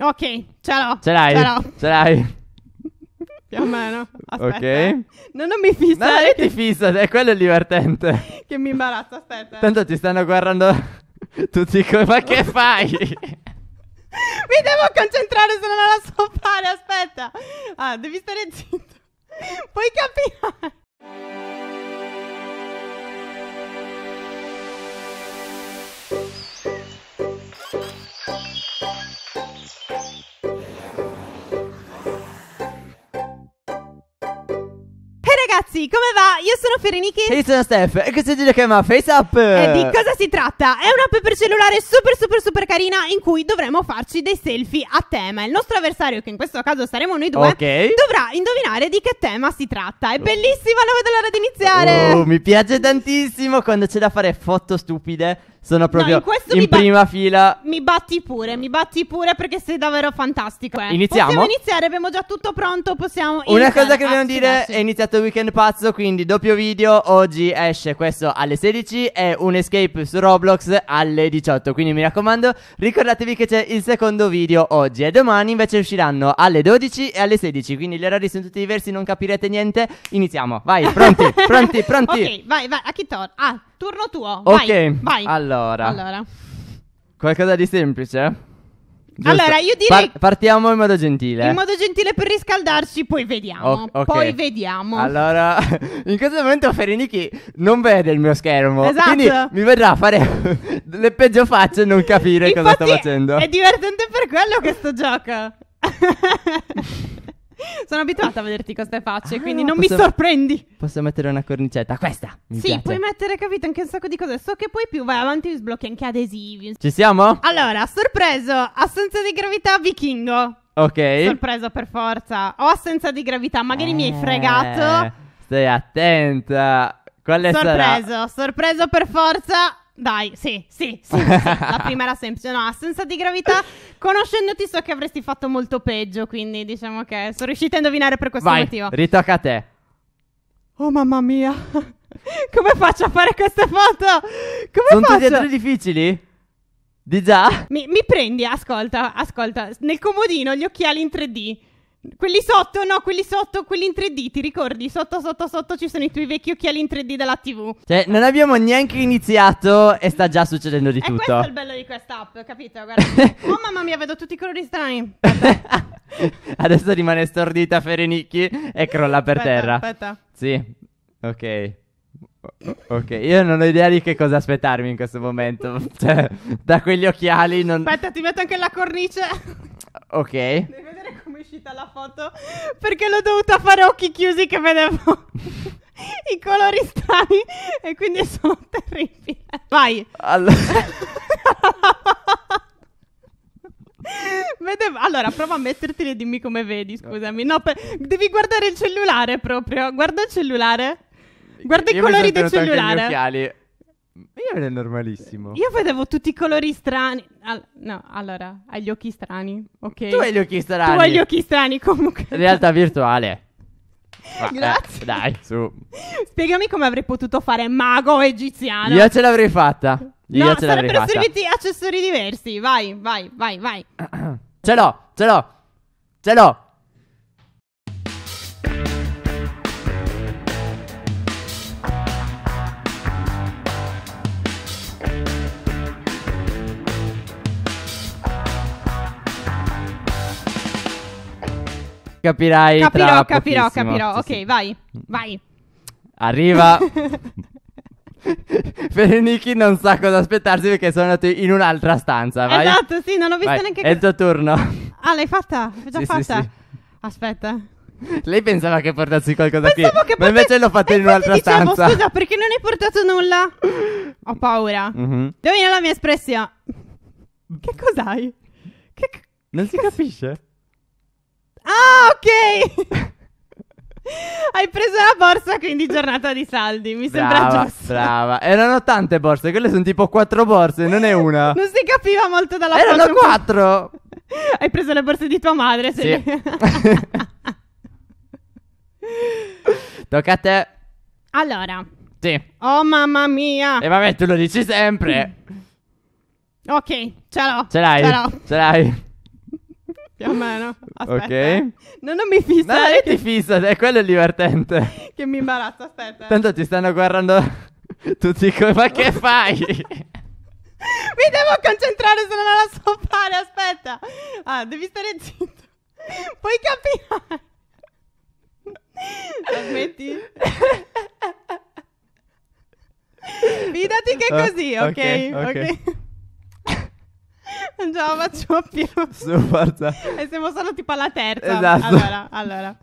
Ok, ce l'ho. Ce l'hai? Ce l'ho. Ce l'hai? Più o meno. Aspetta. Ok. eh. No, non mi No, fissare io che, ti fisso, è quello il divertente. che mi imbarazza. Aspetta. eh. Tanto ti stanno guardando tutti come... Ma che fai? Mi devo concentrare, se no non la so fare. Aspetta. Ah, devi stare zitto. Puoi capire. Ragazzi, come va? Io sono Fereniki. E io sono Steph, e questo giro che chiama Face Up. E di cosa si tratta? È un'app per cellulare super super super carina in cui dovremo farci dei selfie a tema. Il nostro avversario, che in questo caso saremo noi due, Ok. dovrà indovinare di che tema si tratta. È bellissima, non vedo l'ora di iniziare. Oh, mi piace tantissimo quando c'è da fare foto stupide. Sono proprio in questo in ba- prima fila. Mi batti pure, mi batti pure perché sei davvero fantastico. eh. Iniziamo? Possiamo iniziare, abbiamo già tutto pronto, possiamo Una iniziare cosa che dobbiamo dire sfidarci. è iniziato il weekend pazzo, quindi doppio video, oggi esce questo alle 16 e un escape su Roblox alle 18, quindi mi raccomando ricordatevi che c'è il secondo video oggi e domani invece usciranno alle 12 e alle 16, quindi gli orari sono tutti diversi, non capirete niente, iniziamo, vai, pronti, pronti, pronti. Ok, vai, vai, a chi torna? Ah, turno tuo. Ok, vai, vai. allora. Allora. Qualcosa di semplice? Giusto. Allora, io direi- Par- partiamo in modo gentile. In modo gentile per riscaldarci, poi vediamo. O- ok. Poi vediamo. Allora, in questo momento Fereniki non vede il mio schermo. Esatto. Quindi mi vedrà fare le peggio facce e non capire cosa sto Infatti, facendo. È divertente per quello questo gioco. Sono abituata a vederti con queste facce, Ah, quindi non mi posso- sorprendi. Posso mettere una cornicetta? Questa. Mi sì, piace. puoi mettere, capito, anche un sacco di cose. So che poi più vai avanti sblocchi anche adesivi. Ci siamo? Allora, sorpreso, assenza di gravità vichingo. Ok. Sorpreso per forza. O assenza di gravità, magari mi hai Eh, fregato. Stai attenta. Quale sarà? Sorpreso, sorpreso per forza. Dai, sì, sì, sì, sì. La prima era semplice. No, assenza di gravità. Conoscendoti so che avresti fatto molto peggio, quindi diciamo che sono riuscita a indovinare per questo Vai, motivo. ritocca a te. Oh mamma mia. Come faccio a fare queste foto? Come Sono faccio? tutti e tre difficili? Di già? Mi, mi prendi, ascolta, ascolta. Nel comodino gli occhiali in 3D. Quelli sotto, no, quelli sotto, quelli in 3D, ti ricordi? Sotto, sotto, sotto ci sono i tuoi vecchi occhiali in 3D della TV. Cioè, non abbiamo neanche iniziato e sta già succedendo di E questo tutto. è il bello di quest'app, capito? Guarda. oh mamma mia, vedo tutti i colori strani. Adesso rimane stordita Ferenicchi e crolla per Aspetta, terra. Aspetta. Sì, ok. Ok, io non ho idea di che cosa aspettarmi in questo momento. Cioè, da quegli occhiali non... Aspetta, ti metto anche la cornice. Ok. Devi vedere è uscita la foto. Perché l'ho dovuta fare a occhi chiusi che vedevo i colori strani. E quindi sono terribile. Vai. Allora... Allora, prova a metterteli e dimmi come vedi, scusami. No, per- devi guardare il cellulare proprio. Guarda il cellulare. Guarda i Io colori del cellulare. Io vedo normalissimo. Io vedevo tutti i colori strani. Al- no, allora, hai gli occhi strani, ok? Tu hai gli occhi strani. Tu hai gli occhi strani comunque. Realtà virtuale. Ma, eh, Grazie. dai, su. Spiegami come avrei potuto fare mago egiziano. Io ce l'avrei fatta. Io no, ce l'avrei sarebbero fatta. serviti accessori diversi. Vai, vai, vai, vai. Ce l'ho, ce l'ho. Ce l'ho. Capirai Capirò, capirò, capirò. Sì, ok, sì. vai, vai. Arriva. Fereniki non sa cosa aspettarsi perché sono andato in un'altra stanza. Vai. Esatto, sì, non ho visto Vai, neanche È il tuo turno. Ah, l'hai fatta? L'hai già Sì, fatta? Aspetta. Lei pensava che portassi qualcosa Pensavo qui, che ma invece l'ho fatto E in un'altra dicevo, stanza. Scusa, perché non hai portato nulla? Ho paura. Mhm. Dovina la mia espressione. Che cos'hai? Che... Non si capisce? Ah, ok. Hai preso la borsa, quindi giornata di saldi. Mi sembra brava, giusto. brava. Erano tante borse, quelle sono tipo quattro borse, non è una. Non si capiva molto dalla Erano foto. quattro. Hai preso le borse di tua madre, Sì. sì. Tocca a te. allora. Sì. Oh mamma mia. E vabbè, tu lo dici sempre. Ok, ce l'ho. Ce l'hai? Ce l'ho. Ce l'hai? Più o meno. Aspetta. Ok. eh. No, non mi No, fissare io ti che, fissa, è quello è divertente. che mi imbarazza. Aspetta. Tanto ti stanno guardando tutti come ma che fai? Mi devo concentrare, se no non la so fare. Aspetta. Ah, devi stare zitto. Puoi capire. Smetti. Fidati che è così, ok? ok, ok. Ok. Non ce la faccio più. Su, forza. E siamo solo tipo alla terza. Esatto. Allora, allora.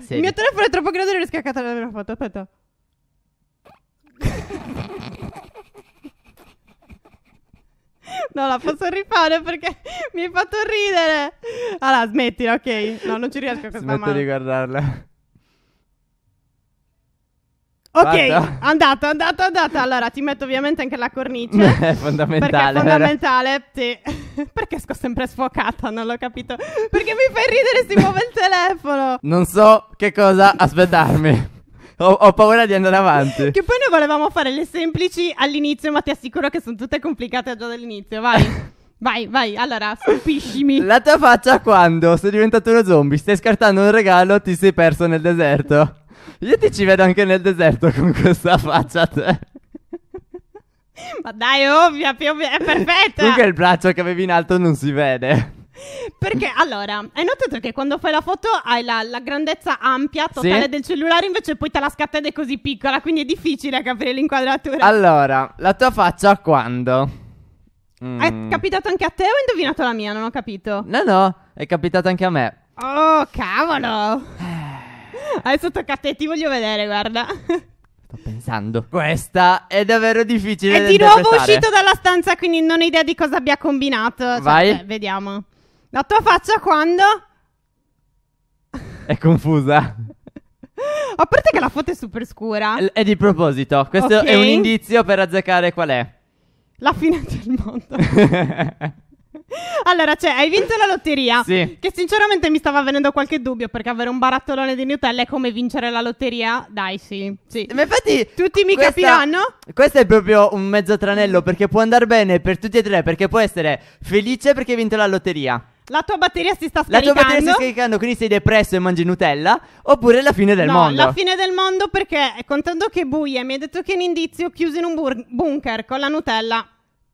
Sì. Il mio telefono è troppo grande, non riesco a cattare la mia foto. Aspetta. No, la posso rifare perché mi hai fatto ridere. Allora, smettila, ok? No, non ci riesco a questa Smetto mano. di guardarla. Ok, Guarda. andato, andato, andato. Allora, ti metto ovviamente anche la cornice. è Perché è fondamentale. fondamentale. Sì. Perché sto sempre sfocata? Non l'ho capito. Perché mi fai ridere si muove il telefono. Non so che cosa aspettarmi. Ho, ho paura di andare avanti. Che poi noi volevamo fare le semplici all'inizio, ma ti assicuro che sono tutte complicate già dall'inizio. Vai. vai, vai. Allora, stupiscimi. La tua faccia quando sei diventato uno zombie, stai scartando un regalo, ti sei perso nel deserto. Io ti ci vedo anche nel deserto con questa faccia. Te. Ma dai, ovvia, più è perfetta. Comunque il braccio che avevi in alto non si vede. Perché allora, hai notato che quando fai la foto hai la, la grandezza ampia totale Sì. del cellulare, invece poi te la scatta ed è così piccola, quindi è difficile capire l'inquadratura. Allora, la tua faccia quando? Mm. È capitato anche a te o hai indovinato la mia? Non ho capito. No, no, è capitato anche a me. Oh, cavolo. Adesso tocca a te, ti voglio vedere, guarda. Sto pensando. Questa è davvero difficile È da di nuovo uscito dalla stanza, quindi non ho idea di cosa abbia combinato. Cioè, Vai. eh, vediamo. La tua faccia quando? È confusa. A parte che la foto è super scura. È è di proposito. Questo Ok. è un indizio per azzeccare qual è. La fine del mondo. Allora, cioè, hai vinto la lotteria. Sì. Che sinceramente mi stava venendo qualche dubbio perché avere un barattolone di Nutella è come vincere la lotteria. Dai, sì. sì. Ma infatti Tutti mi questa- capiranno? Questo è proprio un mezzo tranello perché può andare bene per tutti e tre. Perché può essere felice perché hai vinto la lotteria. La tua batteria si sta La tua scaricando. batteria si sta scaricando, quindi sei depresso e mangi Nutella. Oppure la fine del no, mondo. la fine del mondo perché contando che è buia mi hai detto che è un indizio chiuso in un bur- bunker con la Nutella.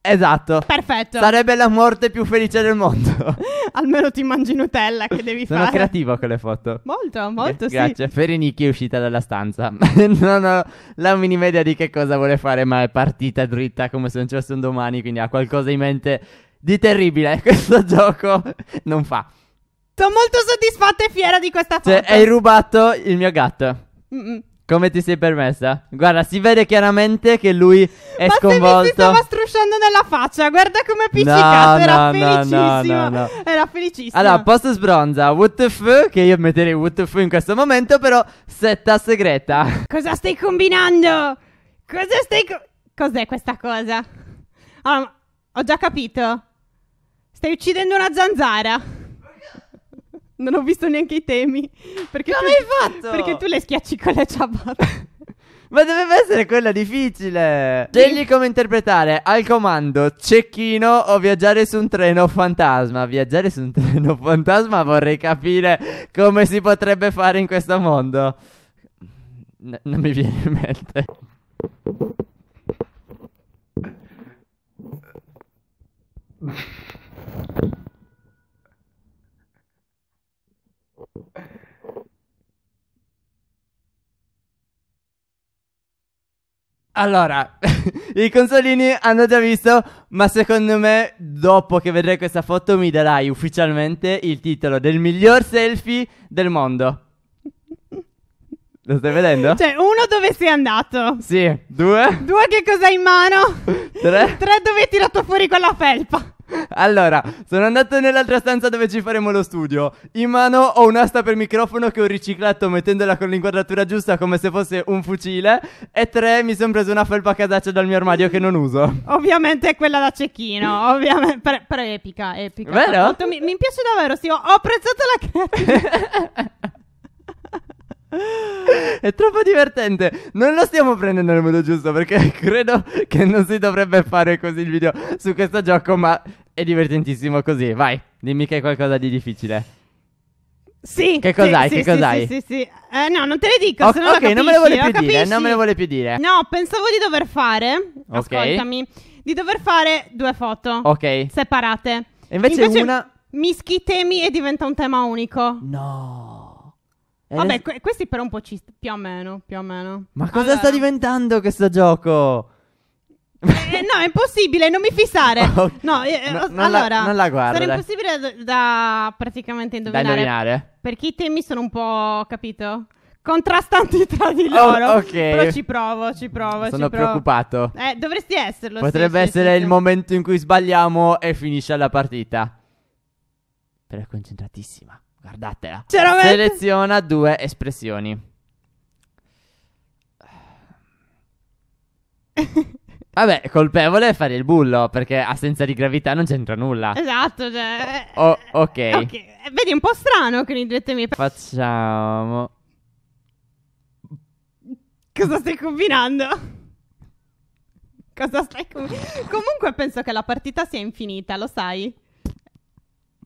Esatto. Perfetto. Sarebbe la morte più felice del mondo. Almeno ti mangi Nutella che devi Sono fare. creativo con le foto. Molto, molto Eh, sì. Grazie. Ferenicchi è uscita dalla stanza. non ho la minima idea di che cosa vuole fare, ma è partita dritta come se non ci fosse un domani. Quindi ha qualcosa in mente di terribile. Questo gioco non fa. Sono molto soddisfatta e fiera di questa foto. Cioè, hai rubato il mio gatto. Mm-mm. Come ti sei permessa? Guarda, si vede chiaramente che lui è Ma se mi si sconvolto. stava strusciando nella faccia, guarda come è appiccicato, No, era no, felicissimo. no, no. Era felicissimo. Allora, post sbronza, WTF, che io metterei WTF in questo momento, però setta segreta. Cosa stai combinando? Cosa stai co- Cos'è questa cosa? Ah, ho già capito. Stai uccidendo una zanzara. Non ho visto neanche i temi. Perché Come tu... hai fatto? Perché tu le schiacci con le ciabatte. Ma doveva essere quella difficile. Scegli come interpretare al comando cecchino o viaggiare su un treno fantasma. Viaggiare su un treno fantasma vorrei capire come si potrebbe fare in questo mondo. N- non mi viene in mente. Allora, i consolini hanno già visto, ma secondo me dopo che vedrai questa foto mi darai ufficialmente il titolo del miglior selfie del mondo. Lo stai vedendo? Cioè, uno dove sei andato? Sì, due, Due che cosa hai in mano? tre. Tre dove hai tirato fuori quella felpa? Allora, sono andato nell'altra stanza dove ci faremo lo studio. In mano ho un'asta per microfono che ho riciclato mettendola con l'inquadratura giusta come se fosse un fucile. E tre, mi sono preso una felpa casaccia dal mio armadio che non uso. Ovviamente è quella da cecchino, ovviamente, per- però è epica, epica. Vero? Mi, mi piace davvero, sì, ho, ho apprezzato la creatività. È troppo divertente. Non lo stiamo prendendo nel modo giusto perché credo che non si dovrebbe fare così il video su questo gioco, ma è divertentissimo così. Vai, dimmi che è qualcosa di difficile. Sì. Che cos'hai? sì, Che sì, cos'hai? Sì, sì, sì. Eh, no, non te le dico, O- se no ok, non me le vuole capisci, più lo dire. capisci? Non me le vuole più dire. No, pensavo di dover fare. Ok. Ascoltami. Di dover fare due foto Ok. separate. E invece, una. Mischi i temi e diventa un tema unico. No. Eh, Vabbè, que- questi però un po' ci st- più o meno, più o meno. Ma cosa Allora- sta diventando questo gioco? Eh, no, è impossibile, non mi fissare. Oh, No, eh, no, non la- allora, non la guardo, Sarà impossibile da, da praticamente Da indovinare. indovinare? Perché i temi sono un po', capito? Contrastanti tra di Oh, loro. ok. Però ci provo, ci provo, Sono ci provo. preoccupato. Eh, dovresti esserlo. Potrebbe sì, essere sì, il sì. momento in cui sbagliamo e finisce la partita. Però è concentratissima. Guardatela. Metto. Seleziona due espressioni. Vabbè, colpevole è fare il bullo, perché assenza di gravità non c'entra nulla. Esatto, cioè... Oh, ok. eh, ok. Eh, Vedi, è un po' strano con i due temi. Facciamo. Cosa stai combinando? Cosa stai combinando? Comunque penso che la partita sia infinita, lo sai?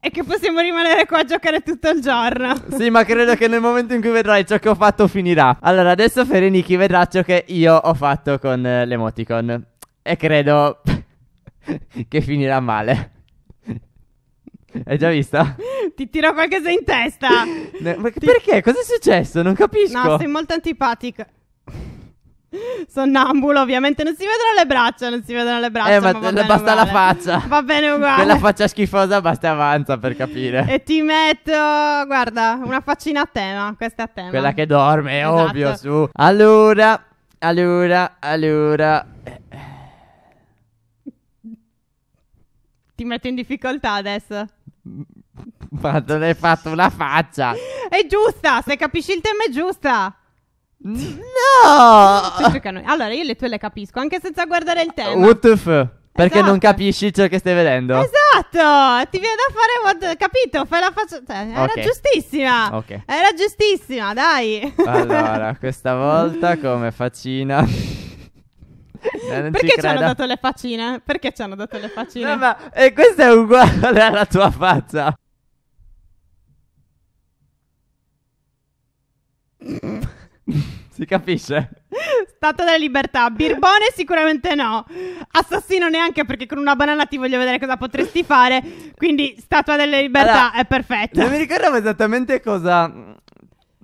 E che possiamo rimanere qua a giocare tutto il giorno. Sì, ma credo che nel momento in cui vedrai ciò che ho fatto finirà. Allora, adesso Fereniki vedrà ciò che io ho fatto con eh, l'emoticon. E credo che finirà male. Hai già visto? Ti tiro qualcosa in testa. Ne- ma perché? Cosa è successo? Non capisco. No, sei molto antipatico. Sonnambulo, ovviamente non si vedono le braccia, non si vedono le braccia. Eh, ma ma bene basta la uguale. faccia. Va bene uguale. Quella faccia schifosa basta e avanza per capire. E ti metto, guarda, una faccina a tema. Questa è a tema. Quella che dorme, è Esatto. ovvio, su. Allora, allora, allora. Ti metto in difficoltà adesso. Ma non hai fatto una faccia. È giusta, se capisci il tema è giusta. No! Allora, io le tue le capisco, anche senza guardare il tema. What the f? Perché Esatto. non capisci ciò che stai vedendo? Esatto, ti viene da fare, capito? Fai la faccia... cioè, era Ok. giustissima. Ok. Era giustissima, dai. Allora, questa volta come faccina. Eh, Perché ci hanno credo. dato le faccine? Perché ci hanno dato le faccine? No, ma e questa è uguale alla tua faccia. Si capisce? Statua della libertà. Birbone sicuramente no. Assassino neanche perché con una banana ti voglio vedere cosa potresti fare. Quindi statua della libertà Allora, è perfetta. Non mi ricordavo esattamente cosa.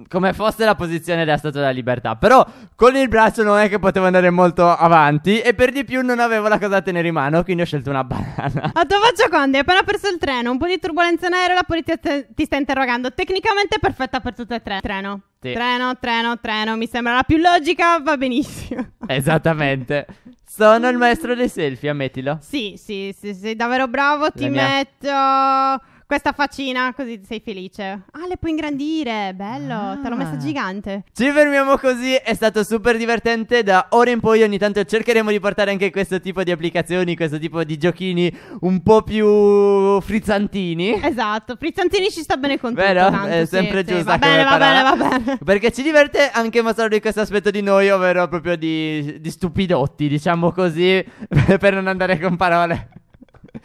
Come fosse la posizione della Statua della Libertà. Però con il braccio non è che potevo andare molto avanti. E per di più non avevo la cosa da tenere in mano. Quindi ho scelto una banana. Faccia quando hai appena perso il treno, un po' di turbolenza in aereo, la polizia te- ti sta interrogando. Tecnicamente è perfetta per tutte e tre. Treno. Sì. Treno, treno, treno. Mi sembra la più logica, va benissimo. Esattamente. Sono il maestro dei selfie, ammettilo. Sì, sì, sì, sei davvero bravo. Ti mia- metto questa faccina così sei felice. Ah, le puoi ingrandire. Bello, te l'ho messa Ah. gigante. Ci fermiamo così, è stato super divertente. Da ora in poi ogni tanto cercheremo di portare anche questo tipo di applicazioni, questo tipo di giochini un po' più frizzantini. Esatto, Frizzantini ci sta bene con tutto. Vero? tanto, È sì, sempre sì, giusta Va bene, va bene, va bene. Perché ci diverte anche mostrarvi questo aspetto di noi, ovvero proprio di, di stupidotti, diciamo così, per non andare con parole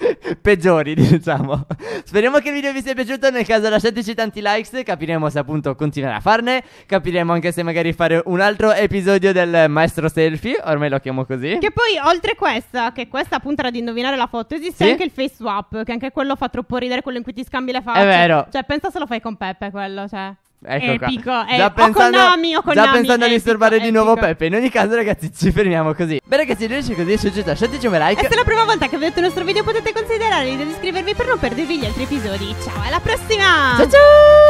peggiori, diciamo. Speriamo che il video vi sia piaciuto, nel caso lasciateci tanti likes, capiremo se appunto continuare a farne, capiremo anche se magari fare un altro episodio del maestro selfie, ormai lo chiamo così. Che poi, oltre questa, che questa appunto era di indovinare la foto, esiste Sì? anche il face swap, che anche quello fa troppo ridere, quello in cui ti scambi le facce. È vero. Cioè, pensa se lo fai con Peppe, quello, cioè. Ecco qua. epico. eh, Già o pensando, con Nami o con già pensando a epico, disturbare di nuovo epico. Peppe. In ogni caso, ragazzi, ci fermiamo così. Bene, ragazzi, noi ci così, piaciuto, lasciateci un like. E se è la prima volta che vedete il nostro video potete considerare di iscrivervi per non perdervi gli altri episodi. Ciao, alla prossima! Ciao ciao!